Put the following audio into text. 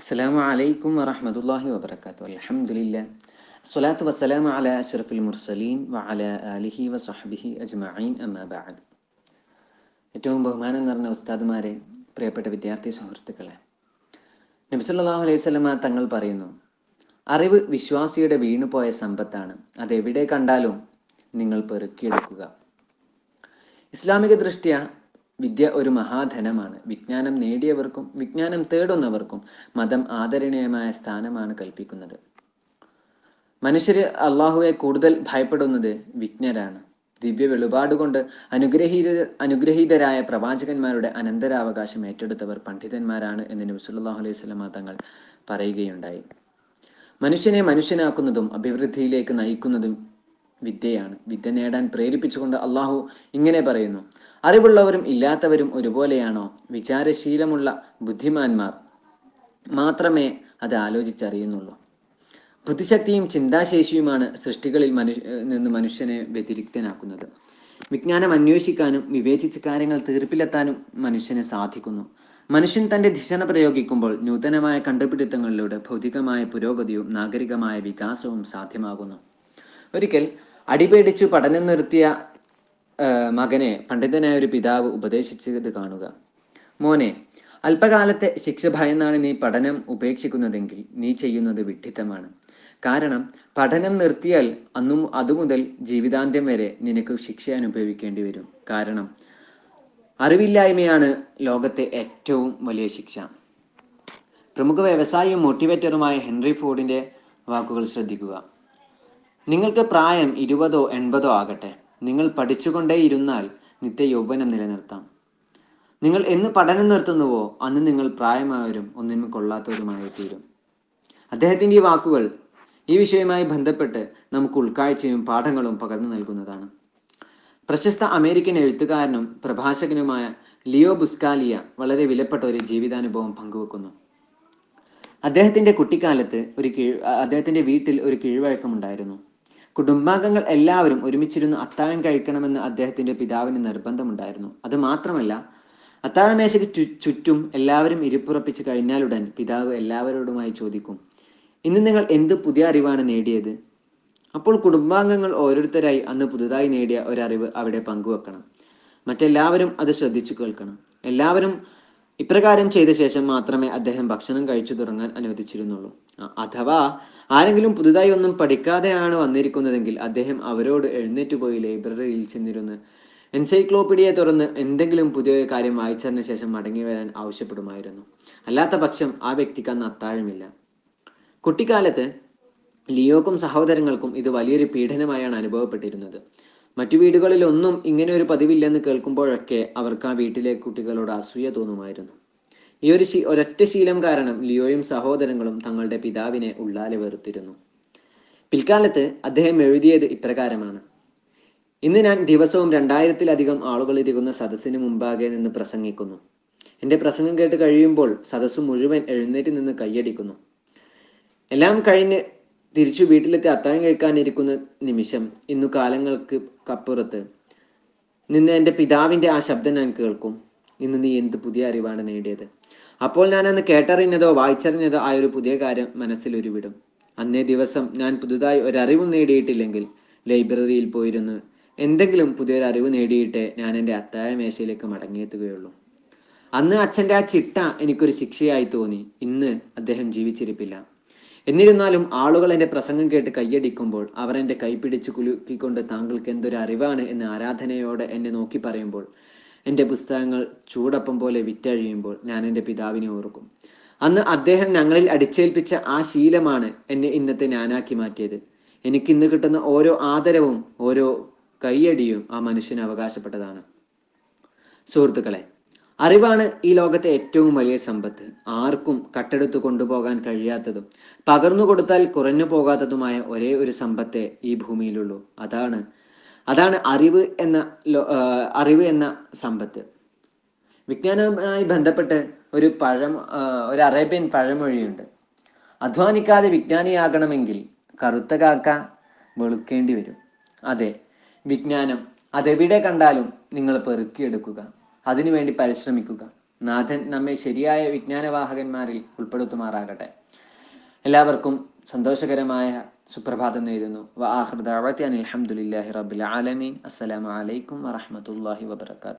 അസ്സലാമു അലൈക്കും വറഹ്മത്തുള്ളാഹി വബറകാതുഹു. അലഹമില്ല സ്വലാത്തു വസ്സലാമു അല അഷറഫുൽ മുർസലീൻ വഅല ആലിഹി വസഹ്ബിഹി അജ്മഈൻ. അമ്മാ ബഅദ്. ഏറ്റവും ബഹുമാനം നിറഞ്ഞ ഉസ്താദുമാരെ പ്രിയപ്പെട്ട വിദ്യാർത്ഥി സുഹൃത്തുക്കളെ നബിസല്ലാഹു അലൈഹി വസല്ലമ തങ്ങൾ പറയുന്നു അറിവ് വിശ്വാസിയുടെ വീണുപോയ സമ്പത്താണ്. അതെവിടെ കണ്ടാലും നിങ്ങൾ പെറുക്കിയെടുക്കുക. ഇസ്ലാമിക ദൃഷ്ട്യ വിദ്യ ഒരു മഹാധനമാണ്. വിജ്ഞാനം നേടിയവർക്കും വിജ്ഞാനം തേടുന്നവർക്കും മതം ആദരണീയമായ സ്ഥാനമാണ് കൽപ്പിക്കുന്നത്. മനുഷ്യര് അള്ളാഹുവെ കൂടുതൽ ഭയപ്പെടുന്നത് വിജ്ഞരാണ്. ദിവ്യ വെളിപാട് കൊണ്ട് അനുഗ്രഹീത അനുഗ്രഹീതരായ പ്രവാചകന്മാരുടെ അനന്തരാവകാശം ഏറ്റെടുത്തവർ പണ്ഡിതന്മാരാണ് എന്ന് നബി സല്ലല്ലാഹു അലൈഹി സ്വലമ തങ്ങൾ പറയുകയുണ്ടായി. മനുഷ്യനെ മനുഷ്യനാക്കുന്നതും അഭിവൃദ്ധിയിലേക്ക് നയിക്കുന്നതും വിദ്യയാണ്. വിദ്യ നേടാൻ പ്രേരിപ്പിച്ചുകൊണ്ട് അള്ളാഹു ഇങ്ങനെ പറയുന്നു. അറിവുള്ളവരും ഇല്ലാത്തവരും ഒരുപോലെയാണോ? വിചാരശീലമുള്ള ബുദ്ധിമാന്മാർ മാത്രമേ അത് ആലോചിച്ചറിയുന്നുള്ളൂ. ബുദ്ധിശക്തിയും ചിന്താശേഷിയുമാണ് സൃഷ്ടികളിൽ മനുഷ്യ നിന്ന് മനുഷ്യനെ വ്യതിരിക്തനാക്കുന്നത്. വിജ്ഞാനം അന്വേഷിക്കാനും വിവേചിച്ച് കാര്യങ്ങൾ തീർപ്പിലെത്താനും മനുഷ്യന് സാധിക്കുന്നു. മനുഷ്യൻ തന്റെ ദിശന പ്രയോഗിക്കുമ്പോൾ നൂതനമായ കണ്ടുപിടുത്തങ്ങളിലൂടെ ഭൗതികമായ പുരോഗതിയും നാഗരികമായ വികാസവും സാധ്യമാകുന്നു. ഒരിക്കൽ അടിപേടിച്ചു പഠനം നിർത്തിയ മകനെ പണ്ഡിതനായ ഒരു പിതാവ് ഉപദേശിച്ചത് കാണുക. മോനെ അല്പകാലത്തെ ശിക്ഷ ഭയന്നാണ് നീ പഠനം ഉപേക്ഷിക്കുന്നതെങ്കിൽ നീ ചെയ്യുന്നത് വിഡ്ഢിത്തമാണ്. കാരണം പഠനം നിർത്തിയാൽ അന്നും അതുമുതൽ ജീവിതാന്ത്യം വരെ നിനക്ക് ശിക്ഷ അനുഭവിക്കേണ്ടി വരും. കാരണം അറിവില്ലായ്മയാണ് ലോകത്തെ ഏറ്റവും വലിയ ശിക്ഷ. പ്രമുഖ വ്യവസായിയും മോട്ടിവേറ്ററുമായ ഹെൻറി ഫോർഡിന്റെ വാക്കുകൾ ശ്രദ്ധിക്കുക. നിങ്ങൾക്ക് പ്രായം ഇരുപതോ എൺപതോ ആകട്ടെ. നിങ്ങൾ പഠിച്ചുകൊണ്ടേ ഇരുന്നാൽ നിത്യ യൗവനം നിലനിർത്താം. നിങ്ങൾ എന്ന് പഠനം നിർത്തുന്നുവോ അന്ന് നിങ്ങൾ പ്രായമായവരും ഒന്നിനും കൊള്ളാത്തവരുമായി തീരും അദ്ദേഹത്തിന്റെ ഈ വാക്കുകൾ ഈ വിഷയവുമായി ബന്ധപ്പെട്ട് നമുക്ക് ഉൾക്കാഴ്ചയും പാഠങ്ങളും പകർന്നു നൽകുന്നതാണ്. പ്രശസ്ത അമേരിക്കൻ എഴുത്തുകാരനും പ്രഭാഷകനുമായ ലിയോ ബുസ്കാലിയ വളരെ വിലപ്പെട്ട ഒരു ജീവിതാനുഭവം പങ്കുവെക്കുന്നു. അദ്ദേഹത്തിന്റെ കുട്ടിക്കാലത്ത് ഒരു കീഴ് അദ്ദേഹത്തിന്റെ വീട്ടിൽ ഒരു കീഴ്വഴക്കമുണ്ടായിരുന്നു. കുടുംബാംഗങ്ങൾ എല്ലാവരും ഒരുമിച്ചിരുന്ന് അത്താഴം കഴിക്കണമെന്ന് അദ്ദേഹത്തിന്റെ പിതാവിന് നിർബന്ധമുണ്ടായിരുന്നു. അത് മാത്രമല്ല അത്താഴമേശയ്ക്ക് ചുറ്റും എല്ലാവരും ഇരിപ്പുറപ്പിച്ച് കഴിഞ്ഞാലുടൻ പിതാവ് എല്ലാവരോടുമായി ചോദിക്കും ഇന്ന് നിങ്ങൾ എന്ത് പുതിയ അറിവാണ് നേടിയത്? അപ്പോൾ കുടുംബാംഗങ്ങൾ ഓരോരുത്തരായി അന്ന് പുതുതായി നേടിയ ഒരറിവ് അവിടെ പങ്കുവെക്കണം. മറ്റെല്ലാവരും അത് ശ്രദ്ധിച്ചു കേൾക്കണം. എല്ലാവരും ഇപ്രകാരം ചെയ്ത ശേഷം മാത്രമേ അദ്ദേഹം ഭക്ഷണം കഴിച്ചു തുടങ്ങാൻ അനുവദിച്ചിരുന്നുള്ളൂ. അഥവാ ആരെങ്കിലും പുതുതായി ഒന്നും പഠിക്കാതെയാണ് വന്നിരിക്കുന്നതെങ്കിൽ അദ്ദേഹം അവരോട് എഴുന്നേറ്റ് പോയി ലൈബ്രറിയിൽ ചെന്നിരുന്ന് എൻസൈക്ലോപീഡിയ തുറന്ന് എന്തെങ്കിലും പുതിയ കാര്യം വായിച്ചതിന് ശേഷം മടങ്ങി വരാൻ ആവശ്യപ്പെടുമായിരുന്നു. അല്ലാത്ത പക്ഷം ആ വ്യക്തിക്ക് അന്ന് അത്താഴമില്ല. കുട്ടിക്കാലത്ത് ലിയോക്കും സഹോദരങ്ങൾക്കും ഇത് വലിയൊരു പീഡനമായാണ് അനുഭവപ്പെട്ടിരുന്നത്. മറ്റു വീടുകളിലൊന്നും ഇങ്ങനെ ഒരു പതിവില്ലെന്ന് കേൾക്കുമ്പോഴൊക്കെ അവർക്ക് ആ വീട്ടിലെ കുട്ടികളോട് അസൂയ തോന്നുമായിരുന്നു. ഈ ഒരു ഒരൊറ്റ ശീലം കാരണം ലിയോയും സഹോദരങ്ങളും തങ്ങളുടെ പിതാവിനെ ഉള്ളാലെ വെറുത്തിരുന്നു. പിൽക്കാലത്ത് അദ്ദേഹം എഴുതിയത് ഇപ്രകാരമാണ്. ഇന്ന് ഞാൻ ദിവസവും രണ്ടായിരത്തിലധികം ആളുകൾ ഇരിക്കുന്ന സദസ്സിന് മുമ്പാകെ നിന്ന് പ്രസംഗിക്കുന്നു. എന്റെ പ്രസംഗം കേട്ട് കഴിയുമ്പോൾ സദസ്സ് മുഴുവൻ എഴുന്നേറ്റ് നിന്ന് കൈയടിക്കുന്നു. എല്ലാം കഴിഞ്ഞ് തിരിച്ചു വീട്ടിലെത്തി അത്താഴം കഴിക്കാനിരിക്കുന്ന നിമിഷം ഇന്നു കാലങ്ങൾക്ക് കപ്പുറത്ത്. നിന്ന് എന്റെ പിതാവിന്റെ ആ ശബ്ദം ഞാൻ കേൾക്കും. ഇന്ന് നീ എന്ത് പുതിയ അറിവാണ് നേടിയത്? അപ്പോൾ ഞാൻ അന്ന് കേട്ടറിഞ്ഞതോ വായിച്ചറിഞ്ഞതോ ആയ ഒരു പുതിയ കാര്യം മനസ്സിൽ ഉരുവിടും അന്നേ ദിവസം ഞാൻ പുതുതായി ഒരറിവും നേടിയിട്ടില്ലെങ്കിൽ ലൈബ്രറിയിൽ പോയിരുന്നു. എന്തെങ്കിലും പുതിയൊരു അറിവ് നേടിയിട്ടേ ഞാൻ എന്റെ അത്തായ മേശയിലേക്ക് മടങ്ങിയെത്തുകയുള്ളൂ. അന്ന് അച്ഛന്റെ ആ ചിട്ട എനിക്കൊരു ശിക്ഷയായി തോന്നി. ഇന്ന് അദ്ദേഹം ജീവിച്ചിരിപ്പില്ല. എന്നിരുന്നാലും ആളുകൾ എന്റെ പ്രസംഗം കേട്ട് കൈയടിക്കുമ്പോൾ അവർ എന്റെ കൈപിടിച്ച് കുലുക്കിക്കൊണ്ട് താങ്കൾക്ക് എന്തൊരു അറിവാണ് എന്ന് ആരാധനയോടെ എന്നെ നോക്കി പറയുമ്പോൾ എന്റെ പുസ്തകങ്ങൾ ചൂടപ്പം പോലെ വിറ്റഴിയുമ്പോൾ ഞാൻ എന്റെ പിതാവിനെ ഓർക്കും. അന്ന് അദ്ദേഹം ഞങ്ങളിൽ അടിച്ചേൽപ്പിച്ച ആ ശീലമാണ് എന്നെ ഇന്നത്തെ ഞാനാക്കി മാറ്റിയത്. എനിക്ക് ഇന്ന് കിട്ടുന്ന ഓരോ ആദരവും ഓരോ കൈയടിയും ആ മനുഷ്യന് അവകാശപ്പെട്ടതാണ്. സുഹൃത്തുക്കളെ അറിവാണ് ഈ ലോകത്തെ ഏറ്റവും വലിയ സമ്പത്ത്. ആർക്കും കട്ടെടുത്ത് കൊണ്ടുപോകാൻ കഴിയാത്തതും പകർന്നു കൊടുത്താൽ കുറഞ്ഞു പോകാത്തതുമായ ഒരേ ഒരു സമ്പത്തെ ഈ ഭൂമിയിലുള്ളൂ. അതാണ് അതാണ് അറിവ് എന്ന അറിവ് എന്ന സമ്പത്ത്. വിജ്ഞാനവുമായി ബന്ധപ്പെട്ട് ഒരു പഴം ഒരു അറേബ്യൻ പഴമൊഴിയുണ്ട്. അധ്വാനിക്കാതെ വിജ്ഞാനിയാകണമെങ്കിൽ കറുത്ത കാക്ക വെളുക്കേണ്ടി വരും. അതെ വിജ്ഞാനം അതെവിടെ കണ്ടാലും നിങ്ങൾ പെറുക്കിയെടുക്കുക. അതിനുവേണ്ടി പരിശ്രമിക്കുക. നാഥൻ നമ്മെ ശരിയായ വിജ്ഞാനവാഹകന്മാരിൽ ഉൾപ്പെടുത്തുമാറാകട്ടെ. എല്ലാവർക്കും സന്തോഷകരമായ സുപ്രഭാതം നേരുന്നു. വ ആഹൃദാവത്തി അനിൽ അലഹമുല്ലാഹി റബ്ബിൽ ആലമീൻ. അസ്സലാമു അലൈക്കും വറഹമത്തല്ലാഹി വബർക്കാത്തു